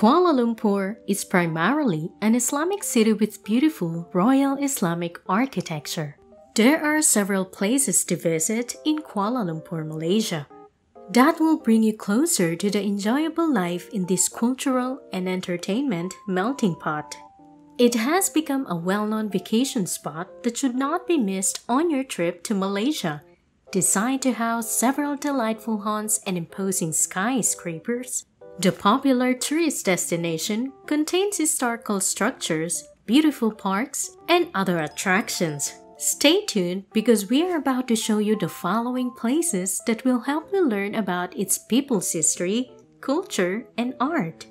Kuala Lumpur is primarily an Islamic city with beautiful Royal Islamic architecture. There are several places to visit in Kuala Lumpur, Malaysia. That will bring you closer to the enjoyable life in this cultural and entertainment melting pot. It has become a well known vacation spot that should not be missed on your trip to Malaysia. Designed to house several delightful haunts and imposing skyscrapers, the popular tourist destination contains historical structures, beautiful parks, and other attractions. Stay tuned because we are about to show you the following places that will help you learn about its people's history, culture, and art.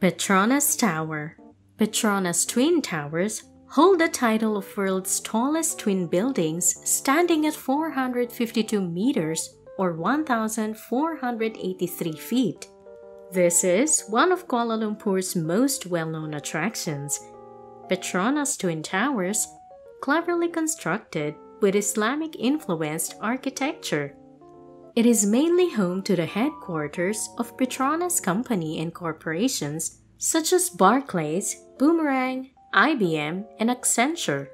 Petronas Tower Petronas Twin Towers hold the title of world's tallest twin buildings standing at 452 meters or 1,483 feet. This is one of Kuala Lumpur's most well-known attractions. Petronas Twin Towers, cleverly constructed with Islamic-influenced architecture. It is mainly home to the headquarters of Petronas Company and corporations such as Barclays, Boomerang, IBM, and Accenture.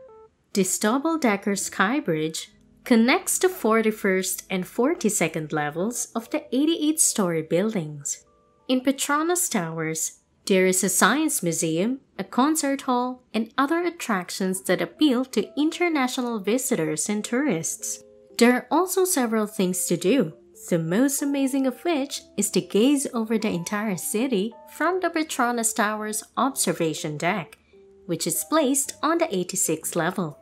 This double-decker sky bridge connects the 41st and 42nd levels of the 88-story buildings. In Petronas Towers, there is a science museum, a concert hall, and other attractions that appeal to international visitors and tourists. There are also several things to do, the most amazing of which is to gaze over the entire city from the Petronas Tower's observation deck, which is placed on the 86th level.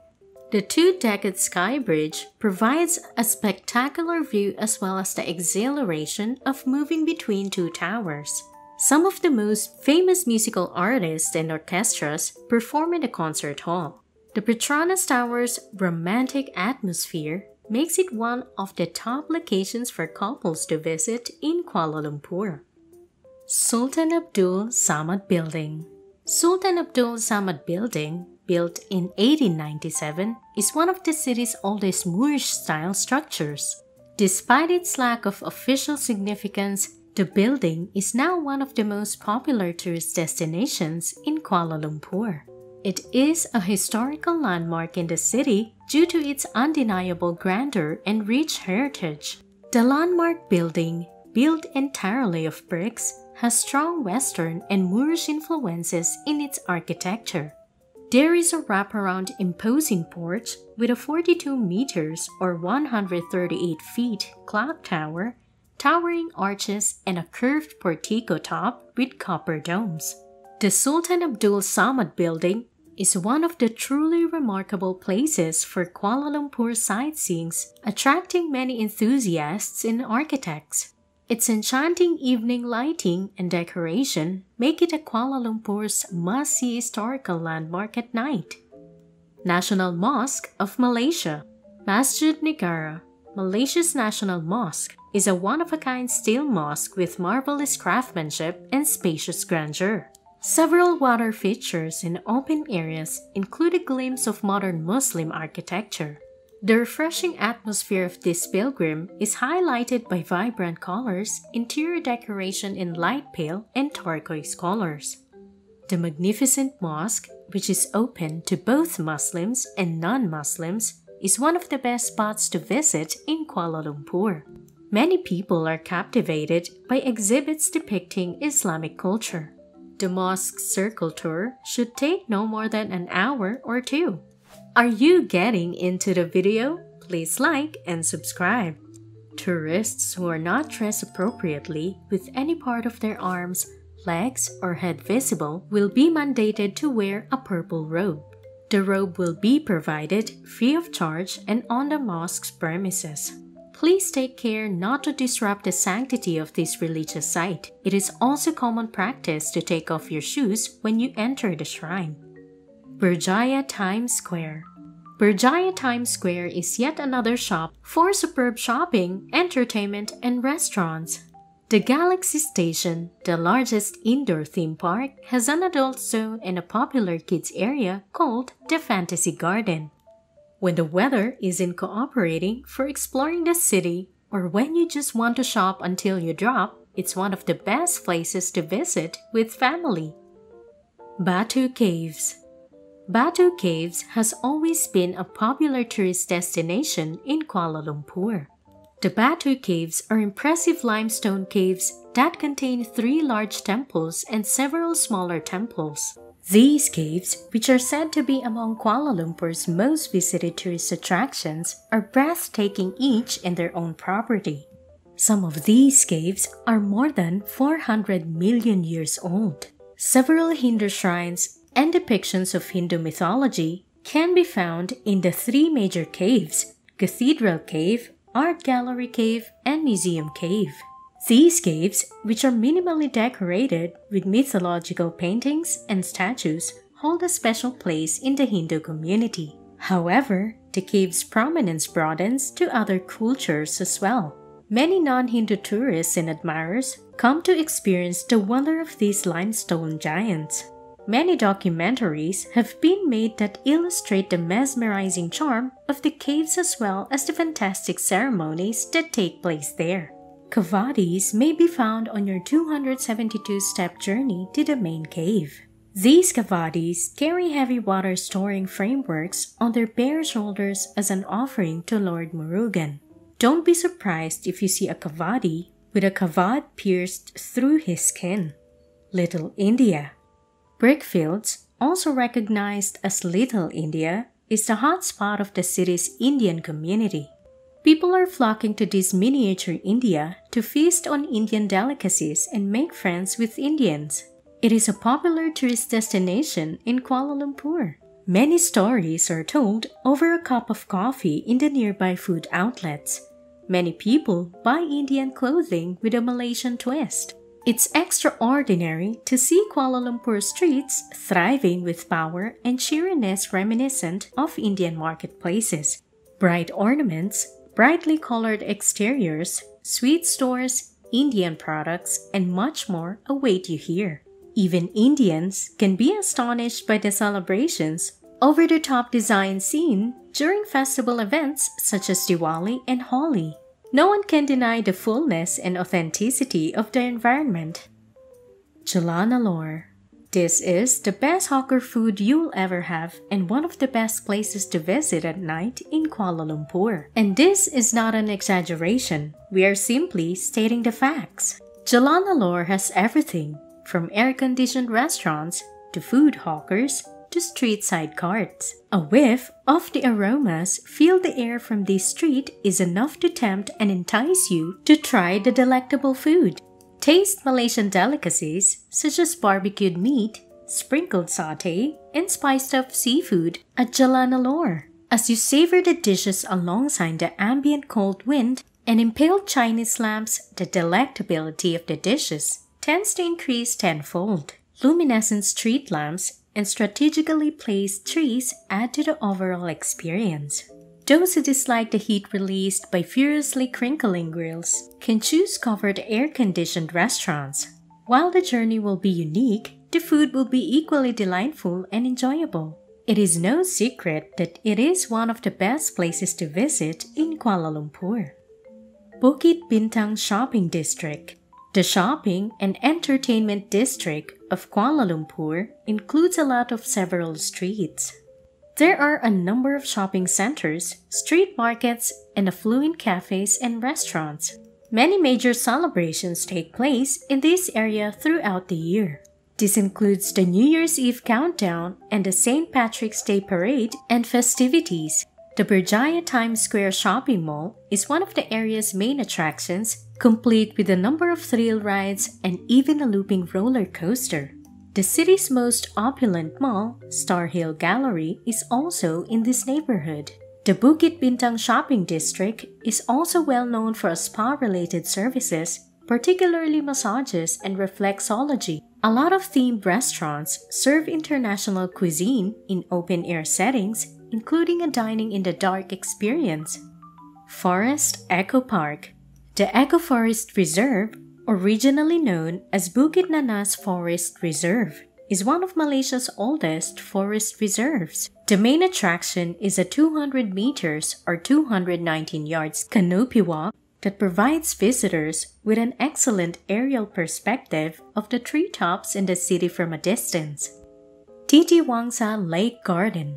The two-decked sky bridge provides a spectacular view as well as the exhilaration of moving between two towers. Some of the most famous musical artists and orchestras perform in the concert hall. The Petronas Tower's romantic atmosphere makes it one of the top locations for couples to visit in Kuala Lumpur. Sultan Abdul Samad Building Sultan Abdul Samad Building, built in 1897, is one of the city's oldest Moorish-style structures. Despite its lack of official significance, the building is now one of the most popular tourist destinations in Kuala Lumpur. It is a historical landmark in the city due to its undeniable grandeur and rich heritage. The landmark building, built entirely of bricks, has strong Western and Moorish influences in its architecture. There is a wraparound imposing porch with a 42 meters or 138 feet clock tower, towering arches, and a curved portico top with copper domes. The Sultan Abdul Samad building is one of the truly remarkable places for Kuala Lumpur sightseeing, attracting many enthusiasts and architects. Its enchanting evening lighting and decoration make it a Kuala Lumpur's must-see historical landmark at night. National Mosque of Malaysia Masjid Negara, Malaysia's national mosque, is a one-of-a-kind steel mosque with marvelous craftsmanship and spacious grandeur. Several water features in open areas include a glimpse of modern Muslim architecture. The refreshing atmosphere of this pilgrim is highlighted by vibrant colors, interior decoration in light pale and turquoise colors. The magnificent mosque, which is open to both Muslims and non-Muslims, is one of the best spots to visit in Kuala Lumpur. Many people are captivated by exhibits depicting Islamic culture. The mosque circle tour should take no more than an hour or two. Are you getting into the video? Please like and subscribe. Tourists who are not dressed appropriately with any part of their arms, legs, or head visible will be mandated to wear a purple robe. The robe will be provided free of charge and on the mosque's premises. Please take care not to disrupt the sanctity of this religious site. It is also common practice to take off your shoes when you enter the shrine. Berjaya Times Square Berjaya Times Square is yet another shop for superb shopping, entertainment, and restaurants. The Galaxy Station, the largest indoor theme park, has an adult zone and a popular kids area called the Fantasy Garden. When the weather isn't cooperating for exploring the city, or when you just want to shop until you drop, it's one of the best places to visit with family. Batu Caves Batu Caves has always been a popular tourist destination in Kuala Lumpur. The Batu Caves are impressive limestone caves that contain three large temples and several smaller temples. These caves, which are said to be among Kuala Lumpur's most visited tourist attractions, are breathtaking each in their own property. Some of these caves are more than 400 million years old. Several Hindu shrines and depictions of Hindu mythology can be found in the three major caves Cathedral Cave, Art Gallery Cave, and Museum Cave. These caves, which are minimally decorated with mythological paintings and statues, hold a special place in the Hindu community. However, the cave's prominence broadens to other cultures as well. Many non Hindu tourists and admirers come to experience the wonder of these limestone giants. Many documentaries have been made that illustrate the mesmerizing charm of the caves as well as the fantastic ceremonies that take place there. Kavadis may be found on your 272 step journey to the main cave. These kavadis carry heavy water storing frameworks on their bare shoulders as an offering to Lord Murugan. Don't be surprised if you see a kavadi with a kavad pierced through his skin. Little India. Brickfields, also recognized as Little India, is the hotspot of the city's Indian community. People are flocking to this miniature India to feast on Indian delicacies and make friends with Indians. It is a popular tourist destination in Kuala Lumpur. Many stories are told over a cup of coffee in the nearby food outlets. Many people buy Indian clothing with a Malaysian twist. It's extraordinary to see Kuala Lumpur streets thriving with power and cheeriness reminiscent of Indian marketplaces. Bright ornaments, brightly colored exteriors, sweet stores, Indian products, and much more await you here. Even Indians can be astonished by the celebrations, over the top design seen during festival events such as Diwali and Holi. No one can deny the fullness and authenticity of the environment. Jalan Alor. This is the best hawker food you'll ever have and one of the best places to visit at night in Kuala Lumpur. And this is not an exaggeration, we are simply stating the facts. Jalan Alor has everything from air conditioned restaurants to food hawkers to street side carts. A whiff of the aromas fill the air from the street is enough to tempt and entice you to try the delectable food. Taste Malaysian delicacies such as barbecued meat, sprinkled satay, and spiced up seafood at Jalan Alor. As you savor the dishes alongside the ambient cold wind and impaled Chinese lamps, the delectability of the dishes tends to increase tenfold. Luminescent street lamps and strategically placed trees add to the overall experience. Those who dislike the heat released by furiously crinkling grills can choose covered air conditioned restaurants. While the journey will be unique, the food will be equally delightful and enjoyable. It is no secret that it is one of the best places to visit in Kuala Lumpur. Bukit Bintang Shopping District the shopping and entertainment district of Kuala Lumpur includes a lot of several streets. There are a number of shopping centers, street markets, and affluent cafes and restaurants. Many major celebrations take place in this area throughout the year. This includes the New Year's Eve countdown and the St. Patrick's Day parade and festivities. The Berjaya Times Square shopping mall is one of the area's main attractions complete with a number of thrill rides and even a looping roller coaster. The city's most opulent mall, Starhill Gallery, is also in this neighborhood. The Bukit Bintang shopping district is also well known for spa related services, particularly massages and reflexology. A lot of themed restaurants serve international cuisine in open air settings, including a dining in the dark experience. Forest Eco Park the Eco Forest Reserve, originally known as Bukit Nanas Forest Reserve, is one of Malaysia's oldest forest reserves. The main attraction is a 200 meters or 219 yards canopy walk that provides visitors with an excellent aerial perspective of the treetops in the city from a distance. Titiwangsa Lake Garden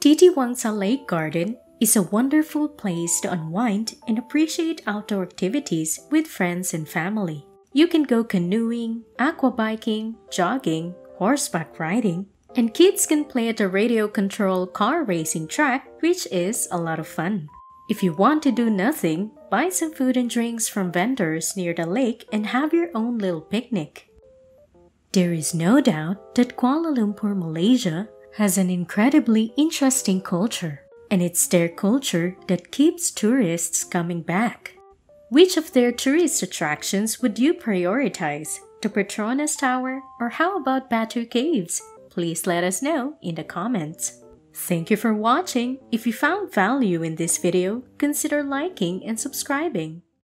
Titiwangsa Lake Garden is a wonderful place to unwind and appreciate outdoor activities with friends and family. You can go canoeing, aqua biking, jogging, horseback riding, and kids can play at a radio controlled car racing track, which is a lot of fun. If you want to do nothing, buy some food and drinks from vendors near the lake and have your own little picnic. There is no doubt that Kuala Lumpur, Malaysia has an incredibly interesting culture and it's their culture that keeps tourists coming back. Which of their tourist attractions would you prioritize? The Petronas Tower or how about Batu Caves? Please let us know in the comments. Thank you for watching. If you found value in this video, consider liking and subscribing.